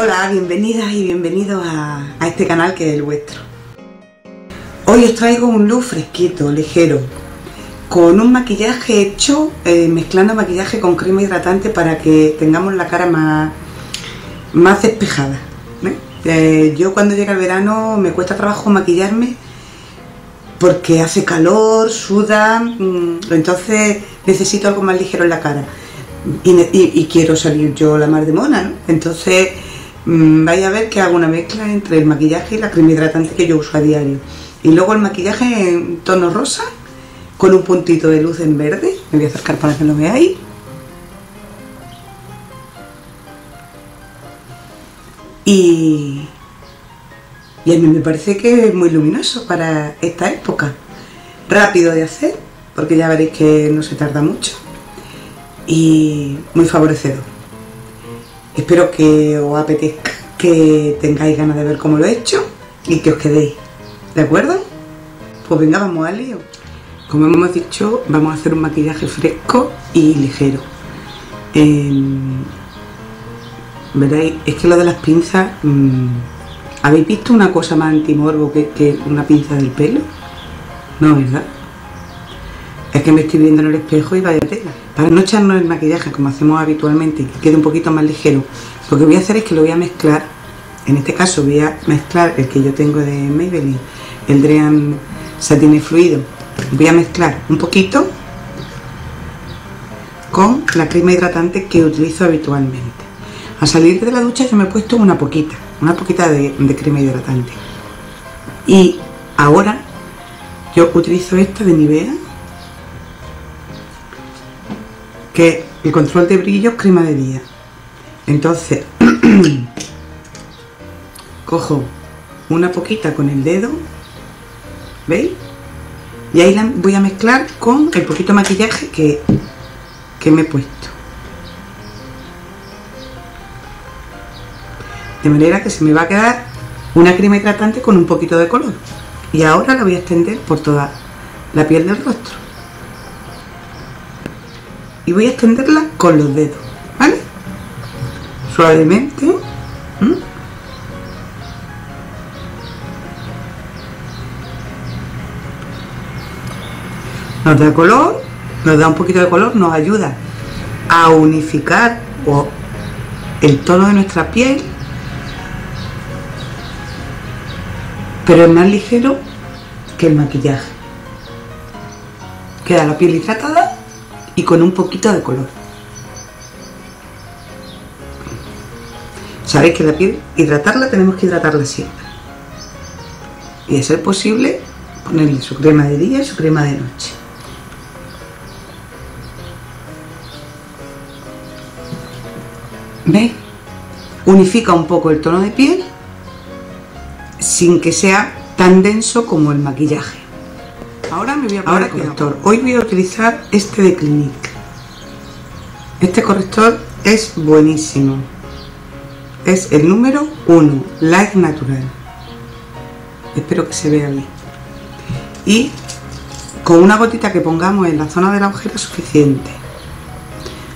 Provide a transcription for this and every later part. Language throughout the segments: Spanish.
Hola, bienvenidas y bienvenidos a, este canal que es el vuestro. Hoy os traigo un look fresquito, ligero, con un maquillaje hecho, eh, mezclando maquillaje con crema hidratante para que tengamos la cara más, más despejada. ¿eh? Eh, yo cuando llega el verano me cuesta trabajo maquillarme porque hace calor, suda, mm, entonces necesito algo más ligero en la cara. Y, quiero salir yo la mar de mona, ¿no? Entonces vais a ver que hago una mezcla entre el maquillaje y la crema hidratante que yo uso a diario. Y luego el maquillaje en tono rosa con un puntito de luz en verde. Me voy a acercar para que lo veáis. Y, y a mí me parece que es muy luminoso para esta época. Rápido de hacer, porque ya veréis que no se tarda mucho. Y muy favorecedor. Espero que os apetezca, que tengáis ganas de ver cómo lo he hecho y que os quedéis. ¿De acuerdo? Pues venga, vamos al lío. Como hemos dicho, vamos a hacer un maquillaje fresco y ligero. Em, Veréis, es que lo de las pinzas. mm, ¿Habéis visto una cosa más antimorbo que, que una pinza del pelo? No, ¿verdad? Es que me estoy viendo en el espejo y vaya tela. Para no echarnos el maquillaje como hacemos habitualmente y que quede un poquito más ligero, lo que voy a hacer es que lo voy a mezclar. En este caso voy a mezclar el que yo tengo de Maybelline, el Dream Satine Fluido. Voy a mezclar un poquito con la crema hidratante que utilizo habitualmente. Al salir de la ducha yo me he puesto una poquita, una poquita de, de crema hidratante. Y ahora yo utilizo esta de Nivea, que el control de brillo crema de día. Entonces, cojo una poquita con el dedo, ¿veis? Y ahí la voy a mezclar con el poquito maquillaje que, que me he puesto. De manera que se me va a quedar una crema hidratante con un poquito de color. Y ahora la voy a extender por toda la piel del rostro. Y voy a extenderla con los dedos, ¿vale? Suavemente. Nos da color, nos da un poquito de color, nos ayuda a unificar el tono de nuestra piel pero es más ligero que el maquillaje. Queda la piel hidratada y con un poquito de color. Sabéis que la piel, hidratarla, tenemos que hidratarla siempre. Y a ser posible, ponerle su crema de día y su crema de noche. ¿Veis? Unifica un poco el tono de piel sin que sea tan denso como el maquillaje. Ahora me voy a poner corrector. Hoy voy a utilizar este de Clinique. Este corrector es buenísimo. Es el número 1, Light Natural. Espero que se vea bien. Y con una gotita que pongamos en la zona de la ojera es suficiente.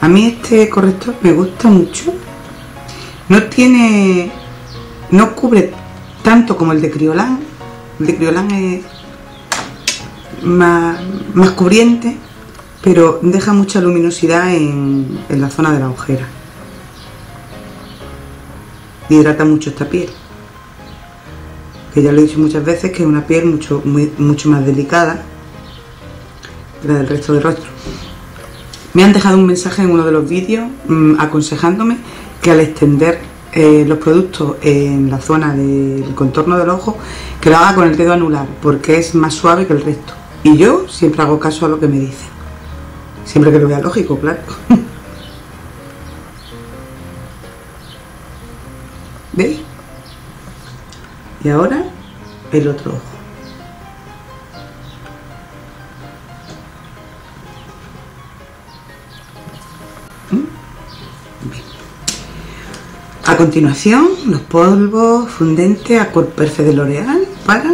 A mí este corrector me gusta mucho. No tiene. no cubre tanto como el de Criolan. El de Criolan es más, más cubriente, pero deja mucha luminosidad en, en la zona de la ojera. Hidrata mucho esta piel. Que ya lo he dicho muchas veces que es una piel mucho, muy- mucho más delicada que la del resto del rostro. Me han dejado un mensaje en uno de los vídeos mm, aconsejándome que al extender eh, los productos en la zona del contorno del ojo, que lo haga con el dedo anular, porque es más suave que el resto. Y yo siempre hago caso a lo que me dicen. Siempre que lo vea lógico, claro. ¿Veis? Y ahora el otro ojo. A continuación, los polvos fundentes Aqua Perfect de L'Oreal para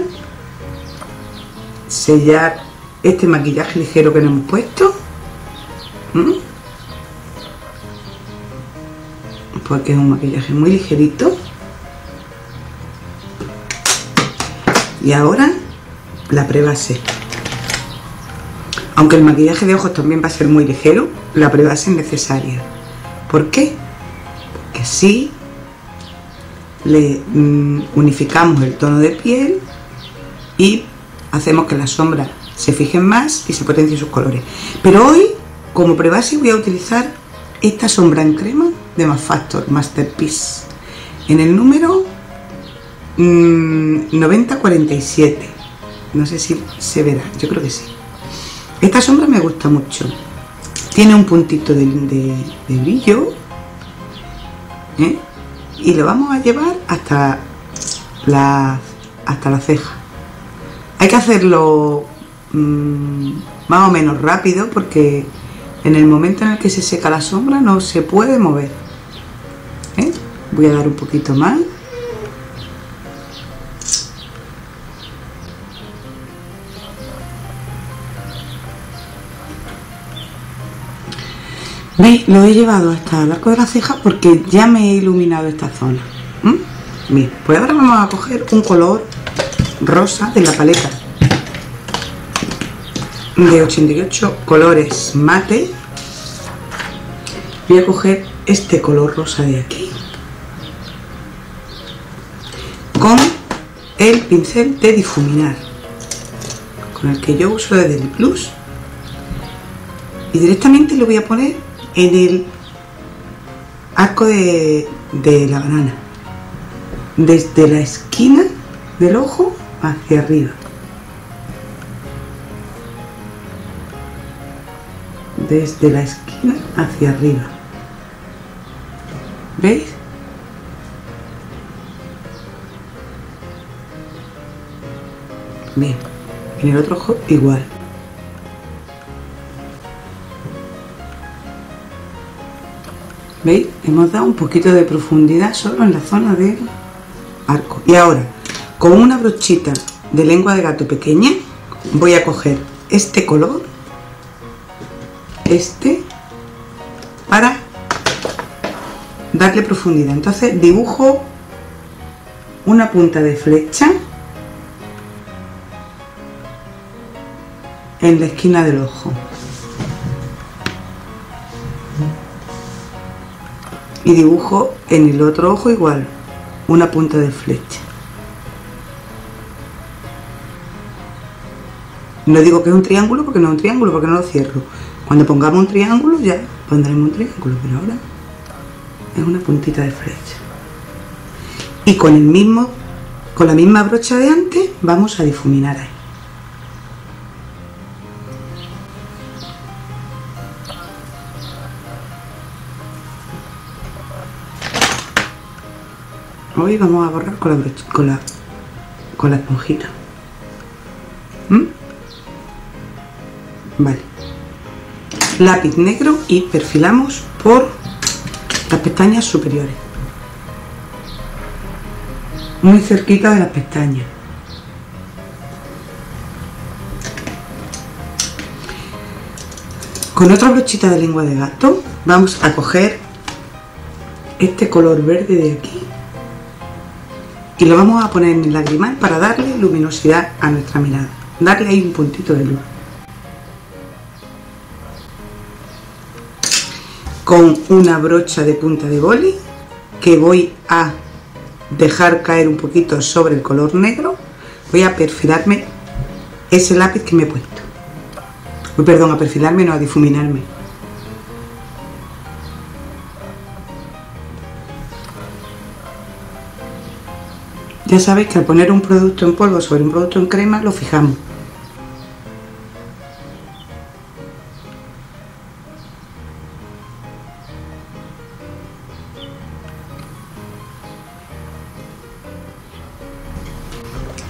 sellar este maquillaje ligero que nos hemos puesto. ¿Mm? Porque es un maquillaje muy ligerito. Y ahora la prebase. Aunque el maquillaje de ojos también va a ser muy ligero, la prebase es necesaria. ¿Por qué? Porque así le mm, unificamos el tono de piel y hacemos que las sombras se fijen más y se potencien sus colores. Pero hoy, como prebase, voy a utilizar esta sombra en crema de Max Factor Masterpiece en el número 9047. Mm, no sé si se verá, yo creo que sí. Esta sombra me gusta mucho. Tiene un puntito de, brillo. ¿eh? Y lo vamos a llevar hasta la, hasta la ceja. Hay que hacerlo mm, más o menos rápido porque en el momento en el que se seca la sombra no se puede mover. ¿eh? Voy a dar un poquito más. ¿Veis? Lo he llevado hasta el arco de la ceja porque ya me he iluminado esta zona. Bien, pues ahora vamos a coger un color rosa de la paleta. De 88 colores mate. Voy a coger este color rosa de aquí. Con el pincel de difuminar. Con el que yo uso de Deli Plus. Y directamente lo voy a poner en el arco de, de la banana. Desde la esquina del ojo hacia arriba desde la esquina hacia arriba ¿veis? bien en el otro ojo igual ¿Veis? Hemos dado un poquito de profundidad solo en la zona del arco. Y ahora, con una brochita de lengua de gato pequeña, voy a coger este color, este, para darle profundidad. Entonces dibujo una punta de flecha en la esquina del ojo. y dibujo en el otro ojo igual una punta de flecha no digo que es un triángulo porque no es un triángulo porque no lo cierro cuando pongamos un triángulo ya pondremos un triángulo pero ahora es una puntita de flecha y con el mismo con la misma brocha de antes vamos a difuminar ahí Hoy vamos a borrar con la, con la, con la esponjita. ¿Mm? Vale. Lápiz negro y perfilamos por las pestañas superiores. Muy cerquita de las pestañas. Con otra brochita de lengua de gato vamos a coger este color verde de aquí y lo vamos a poner en el lagrimal para darle luminosidad a nuestra mirada, darle ahí un puntito de luz. Con una brocha de punta de boli que voy a dejar caer un poquito sobre el color negro, voy a perfilarme ese lápiz que me he puesto. Perdón, a perfilarme, no a difuminarme. Ya sabéis que al poner un producto en polvo sobre un producto en crema lo fijamos.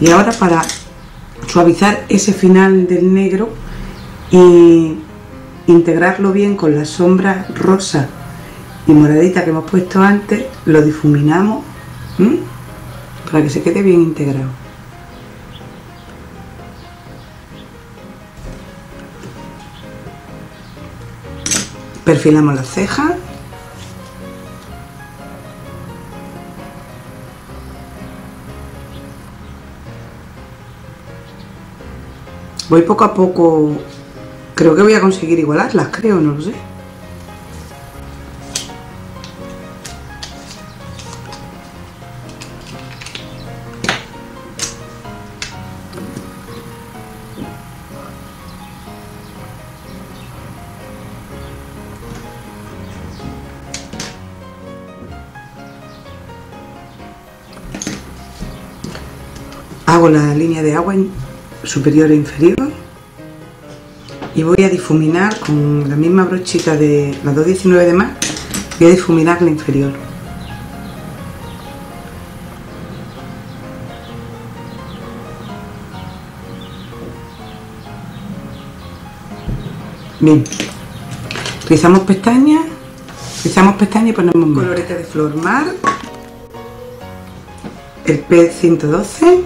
Y ahora para suavizar ese final del negro y integrarlo bien con la sombra rosa y moradita que hemos puesto antes, lo difuminamos para que se quede bien integrado. Perfilamos las cejas. Voy poco a poco, creo que voy a conseguir igualarlas, creo, no lo sé. hago la línea de agua superior e inferior. Y voy a difuminar con la misma brochita de la 219 de más voy a difuminar la inferior. Bien. Rizamos pestañas rizamos pestañas y ponemos colorete de flor mar. El P112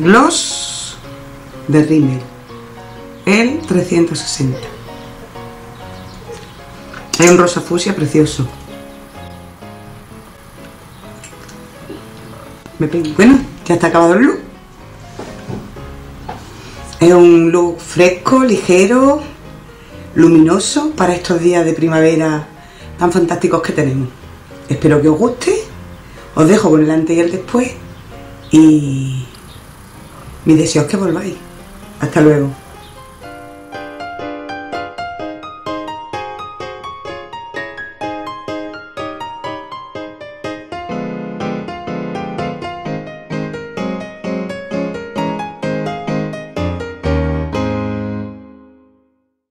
gloss de Rimmel el 360 hay un rosa fusia precioso. Bueno ya está acabado el look. Es un look fresco ligero luminoso para estos días de primavera tan fantásticos que tenemos. Espero que os guste. Os dejo con el antes y el después y mi deseo es que volváis. Hasta luego.